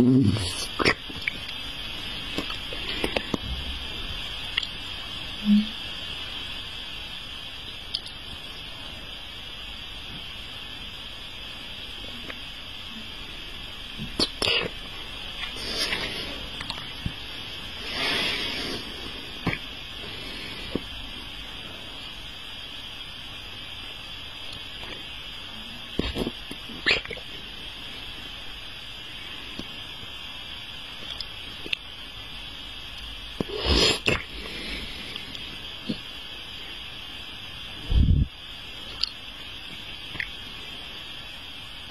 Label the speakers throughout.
Speaker 1: 嗯。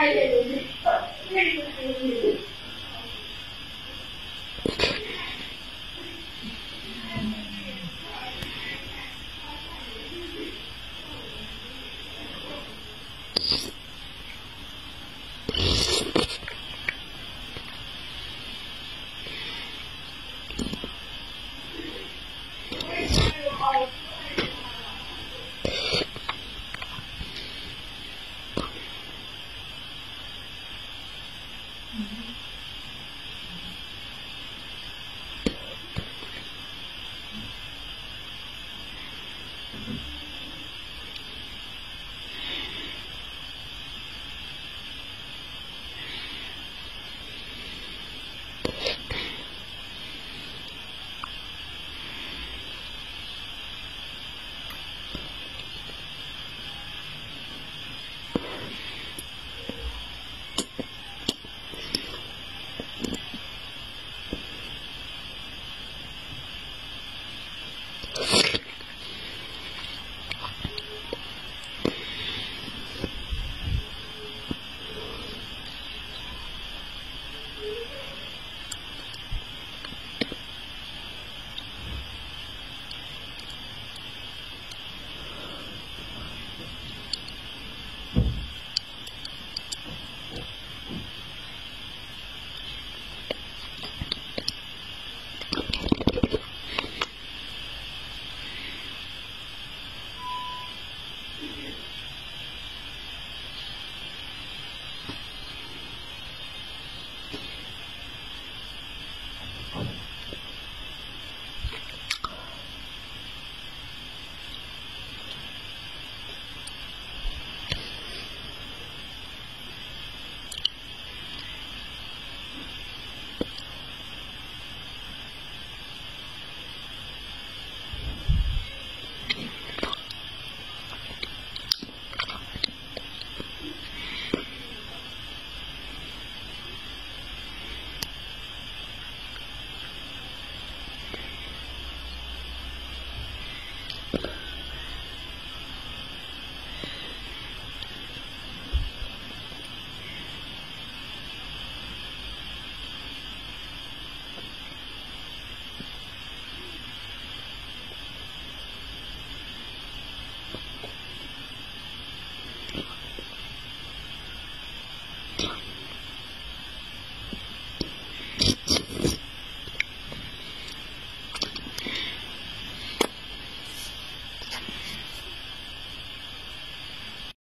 Speaker 2: 哎呀，这个这个。